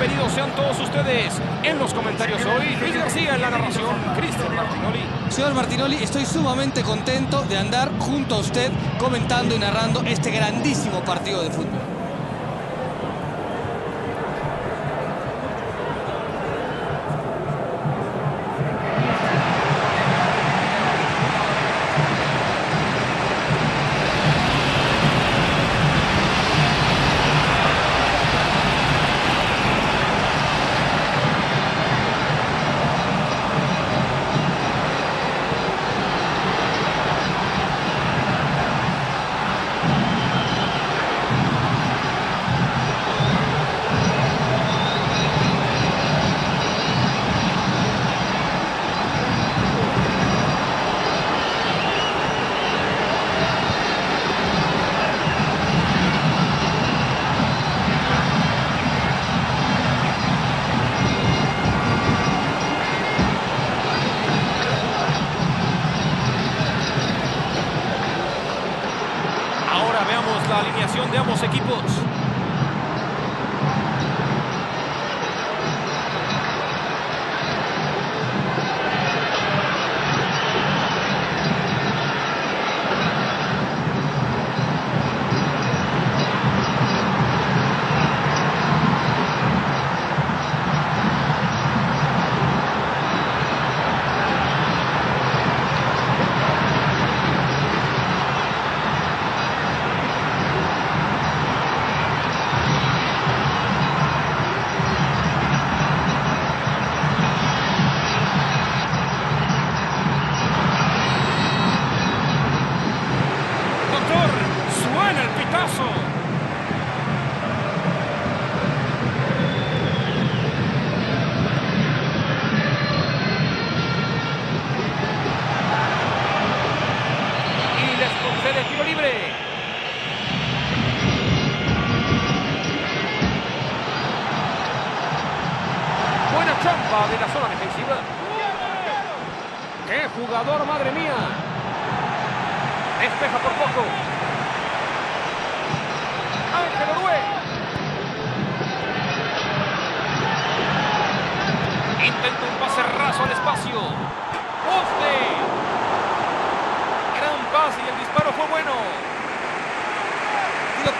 bienvenidos sean todos ustedes. En los comentarios hoy, Luis García en la narración, Cristian Martinoli. Señor Martinoli, estoy sumamente contento de andar junto a usted comentando y narrando este grandísimo partido de fútbol. De ambos equipos.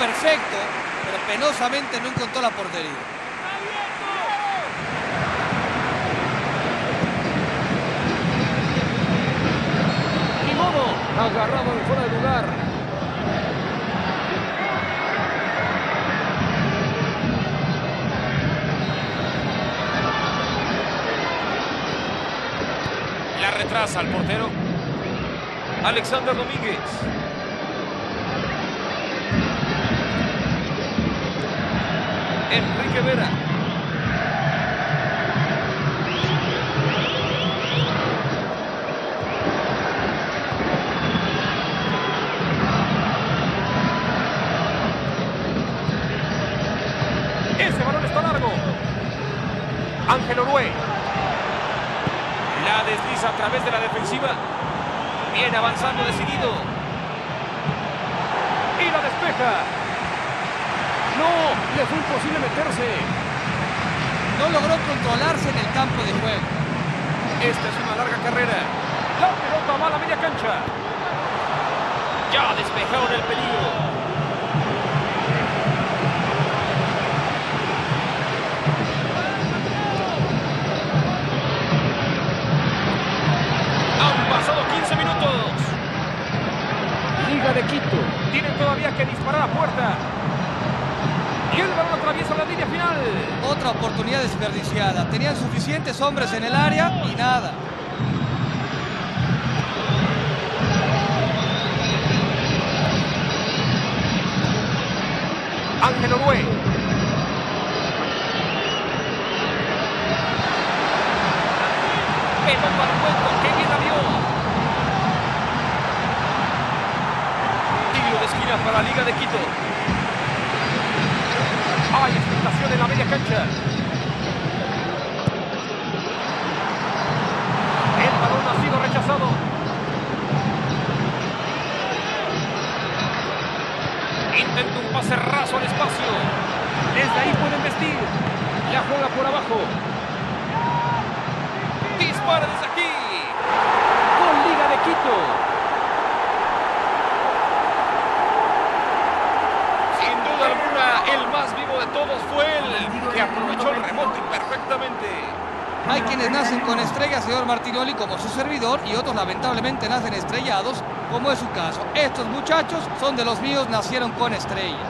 Perfecto, pero penosamente no encontró la portería. Ni modo. Agarrado en fuera de lugar. La retrasa al portero. Alexander Domínguez. Enrique Vera. Ese balón está largo. Ángel Orue. La desliza a través de la defensiva. Viene avanzando decidido. Y la despeja. No, le fue imposible meterse. No logró controlarse en el campo de juego. Esta es una larga carrera. La pelota va a la media cancha. Ya despejaron el peligro. Han pasado 15 minutos. Liga de Quito. Tienen todavía que disparar a puerta. Y el balón atraviesa la línea final. Otra oportunidad desperdiciada. Tenían suficientes hombres en el área y nada. Ángel Orue. Pelota al hueco, qué bien la vio. Tiro de esquina para la Liga de Quito. Hay expectación en la media cancha. El balón ha sido rechazado. Intenta un pase raso al espacio. Desde ahí pueden vestir. La juega por abajo. Dispara desde aquí. El más vivo de todos, fue el que aprovechó el remote perfectamente. Hay quienes nacen con estrellas, señor Martinoli, como su servidor, y otros lamentablemente nacen estrellados, como es su caso. Estos muchachos son de los míos, nacieron con estrellas.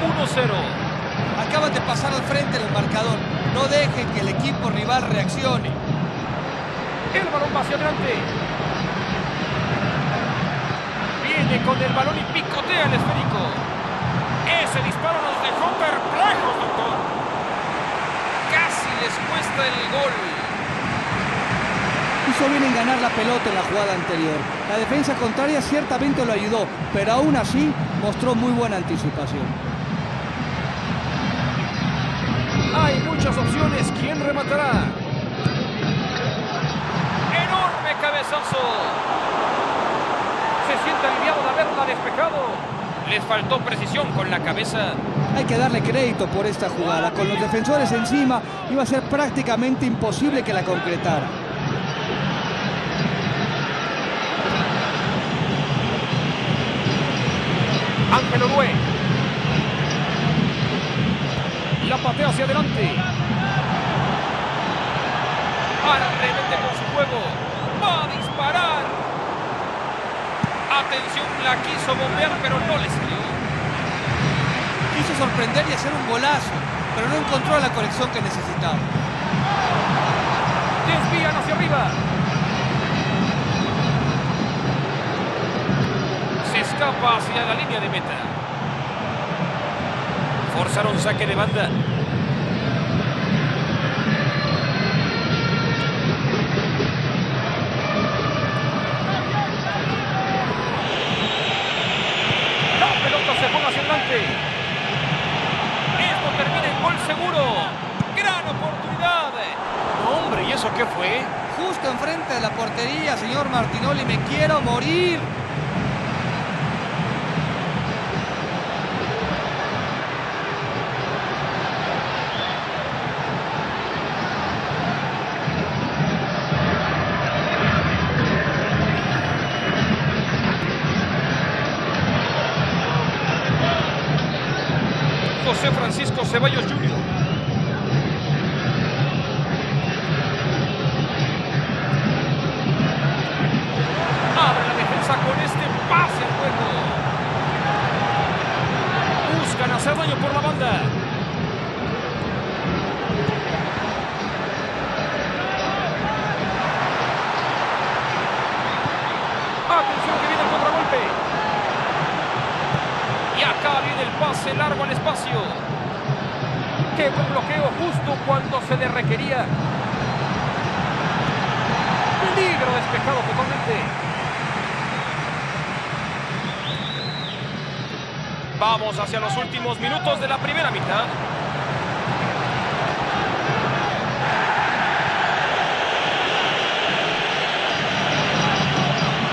1-0. Acaban de pasar al frente del marcador. No dejen que el equipo rival reaccione. El balón va hacia adelante. Viene con el balón y picotea el esférico. Ese disparo nos dejó perplejos, doctor. Casi les cuesta el gol. Hizo bien en ganar la pelota en la jugada anterior. La defensa contraria ciertamente lo ayudó, pero aún así mostró muy buena anticipación. Hay muchas opciones. ¿Quién rematará? Enorme cabezazo. Se siente aliviado de haberla despejado. Les faltó precisión con la cabeza. Hay que darle crédito por esta jugada. Con los defensores encima iba a ser prácticamente imposible que la concretara. Ángel Orue. La patea hacia adelante. Arremete con su juego. Va a disparar. Atención, la quiso bombear, pero no le salió. Quiso sorprender y hacer un golazo, pero no encontró la conexión que necesitaba. Desvían hacia arriba. Se escapa hacia la línea de meta. Forzaron saque de banda. La pelota se pone hacia adelante. Esto termina en gol seguro. Gran oportunidad. No, hombre, ¿y eso qué fue? Justo enfrente de la portería, señor Martinoli, me quiero morir. Ceballos Jr. Abre la defensa con este pase al juego. Buscan hacer daño por la banda. Atención que viene el contragolpe. Y acá viene el pase largo al espacio. Buen bloqueo justo cuando se le requería. Peligro despejado totalmente. Vamos hacia los últimos minutos de la primera mitad.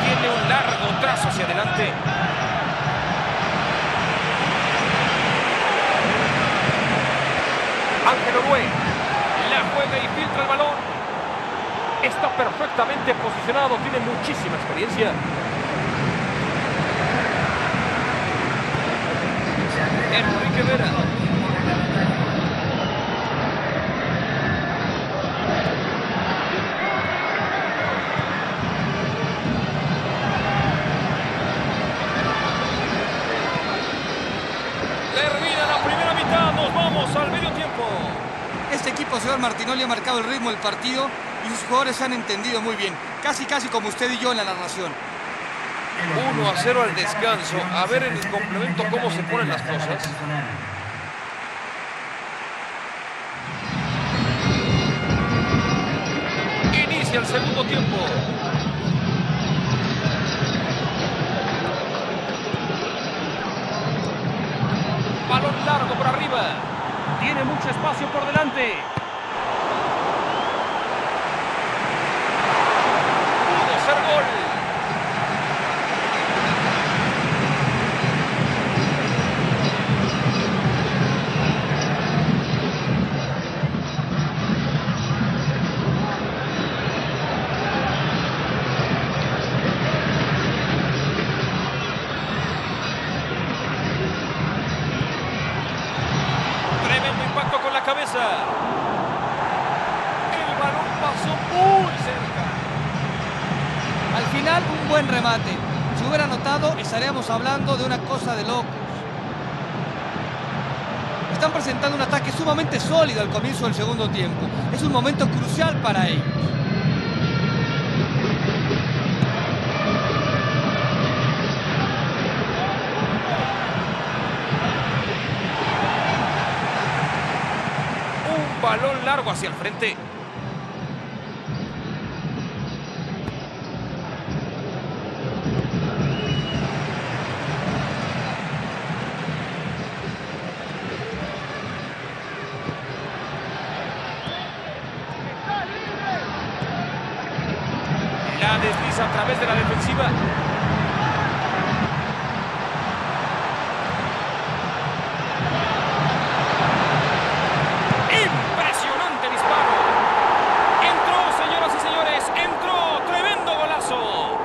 Tiene un largo trazo hacia adelante. Ángel Orue la juega y filtra el balón. Está perfectamente posicionado, tiene muchísima experiencia. Enrique Vera. Señor Martinoli, ha marcado el ritmo del partido y sus jugadores han entendido muy bien. Casi, casi como usted y yo en la narración. 1 a 0 al descanso. A ver en el complemento cómo se ponen las cosas. Inicia el segundo tiempo. Balón largo por arriba. Tiene mucho espacio por delante. El balón pasó muy cerca. Al final, un buen remate. Si hubiera notado, estaríamos hablando de una cosa de locos. Están presentando un ataque sumamente sólido al comienzo del segundo tiempo. Es un momento crucial para ellos. Largo hacia el frente. La desliza a través de la defensiva. Impresionante disparo. Entró, señoras y señores, entró. Tremendo golazo.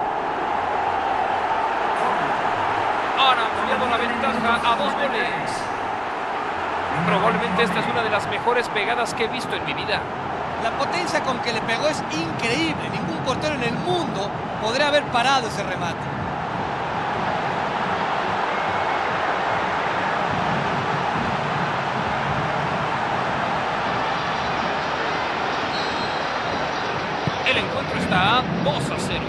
Han ampliado la ventaja a dos goles. Probablemente esta es una de las que he visto en mi vida. La potencia con que le pegó es increíble. Ningún portero en el mundo podría haber parado ese remate. El encuentro está a 2 a 0.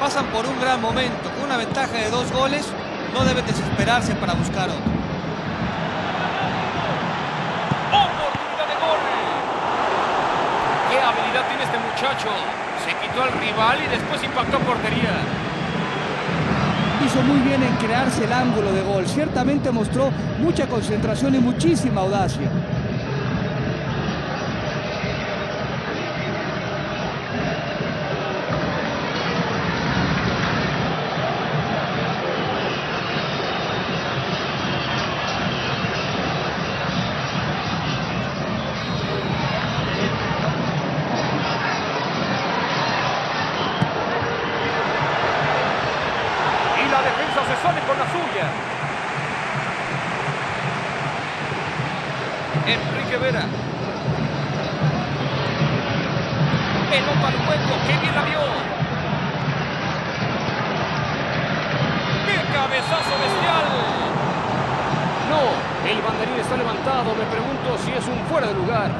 Pasan por un gran momento. Con una ventaja de dos goles, no deben desesperarse para buscar otro. ¡Oportunidad de gol! ¡Qué habilidad tiene este muchacho! Se quitó al rival y después impactó portería. Hizo muy bien en crearse el ángulo de gol. Ciertamente mostró mucha concentración y muchísima audacia. Cabezazo bestial! No, el banderín está levantado. Me pregunto si es un fuera de lugar.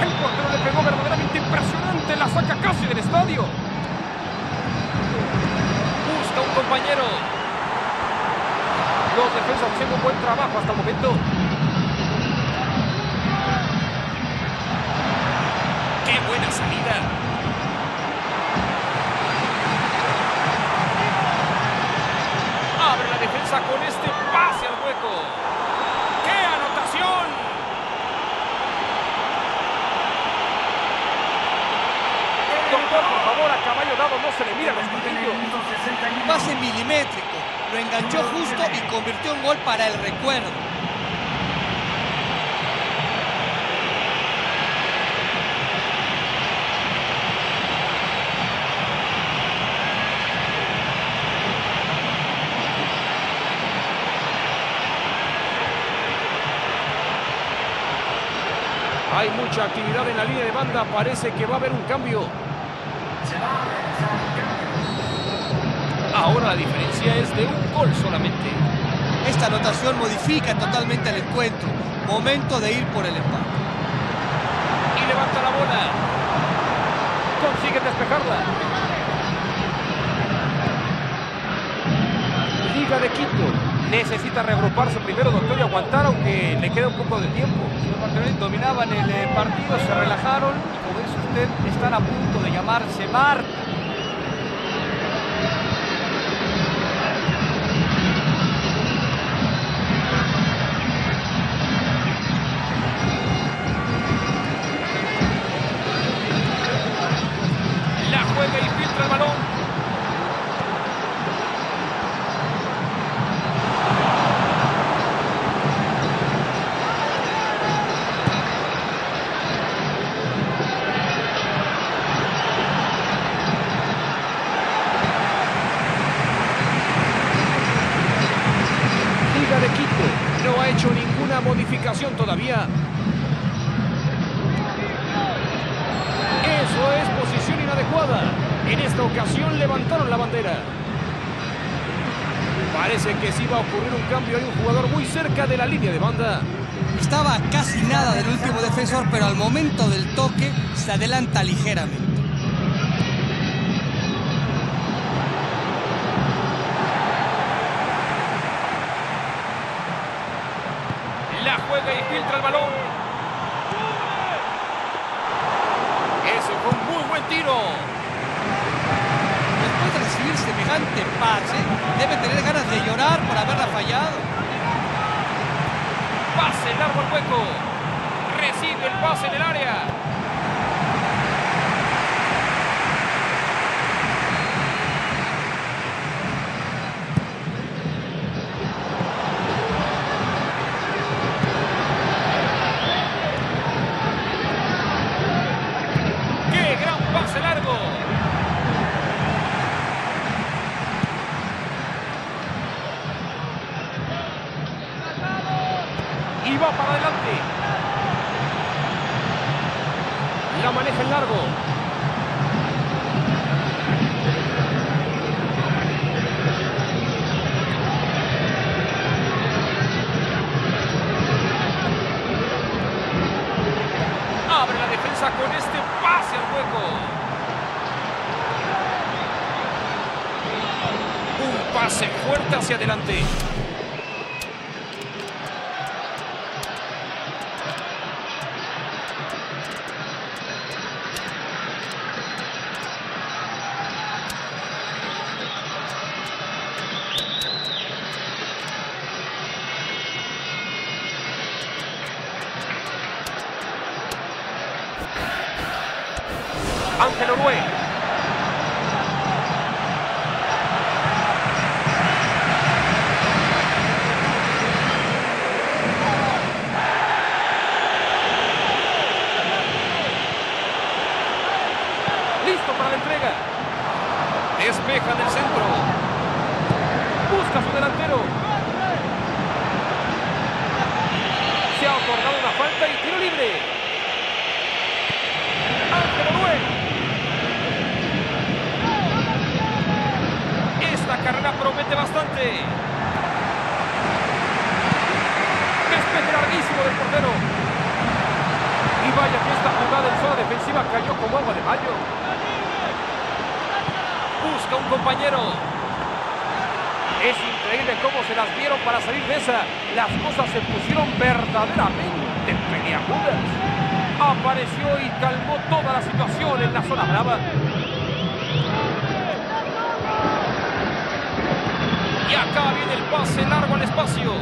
El portero le pegó verdaderamente impresionante. La saca casi del estadio. Busca un compañero. Los defensas haciendo un buen trabajo hasta el momento. ¡Qué buena salida! Con este pase al hueco. ¡Qué anotación! Doctor, por favor, a caballo dado no se le mira los cuchillos. Pase milimétrico. Lo enganchó justo y convirtió en gol para el recuerdo. Hay mucha actividad en la línea de banda. Parece que va a haber un cambio. Ahora la diferencia es de un gol solamente. Esta anotación modifica totalmente el encuentro. Momento de ir por el empate. Y levanta la bola. Consigue despejarla. Liga de Quito. Necesita reagruparse primero, doctor, y aguantar, aunque le queda un poco de tiempo. Dominaban el eh, partido, se relajaron y como dice usted, están a punto de llamarse Marta. Estaba casi nada del último defensor, pero al momento del toque se adelanta ligeramente. La juega y filtra el balón. Ese fue un muy buen tiro. Después de recibir semejante pase, debe tener ganas de llorar por haberla fallado. Pase largo al hueco. Recibe el pase en el área. Pase fuerte hacia adelante. Despeja del centro. Busca a su delantero. Se ha otorgado una falta y tiro libre. Ángel Orué. Esta carrera promete bastante. Despeje larguísimo del portero. Y vaya que esta jugada en zona defensiva cayó como agua de mayo. Busca un compañero. Es increíble cómo se las vieron para salir de esa. Las cosas se pusieron verdaderamente peliagudas. Apareció y calmó toda la situación en la zona brava. Y acá viene el pase largo al espacio.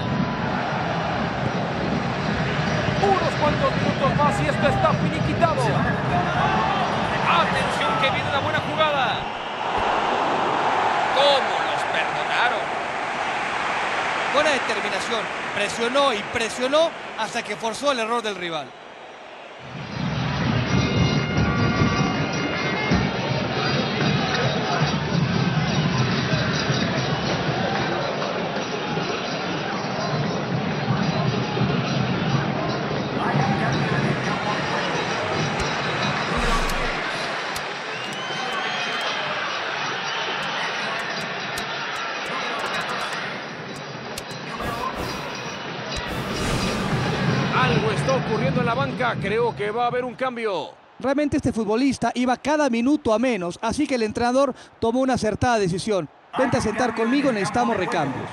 Unos cuantos minutos más y esto está finiquitado. Atención que viene una buena jugada. ¿Cómo los perdonaron? Buena determinación. Presionó y presionó hasta que forzó el error del rival. Creo que va a haber un cambio. Realmente este futbolista iba cada minuto a menos, así que el entrenador tomó una acertada decisión. Vente a sentar conmigo, necesitamos recambios.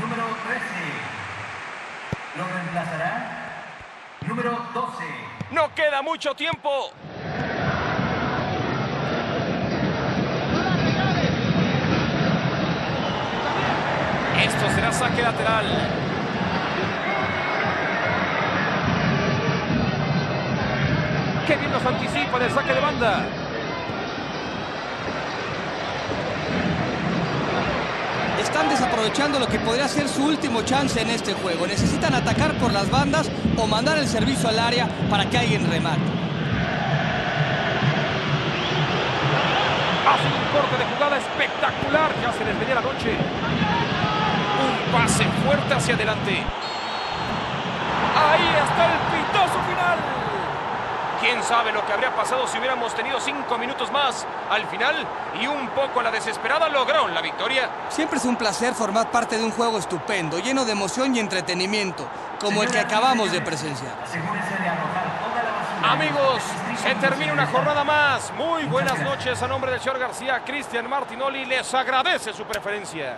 Número 13. Lo reemplazará. Número 12. No queda mucho tiempo. Esto será saque lateral. Qué bien nos anticipa en el saque de banda. Están desaprovechando lo que podría ser su último chance en este juego. Necesitan atacar por las bandas o mandar el servicio al área para que alguien remate. Hace un corte de jugada espectacular. Ya se les venía la noche. Un pase fuerte hacia adelante. ¿Quién sabe lo que habría pasado si hubiéramos tenido cinco minutos más al final y un poco a la desesperada lograron la victoria? Siempre es un placer formar parte de un juego estupendo, lleno de emoción y entretenimiento, como el que acabamos de presenciar. Amigos, se termina una jornada más. Muy buenas noches a nombre del señor García. Cristian Martinoli les agradece su preferencia.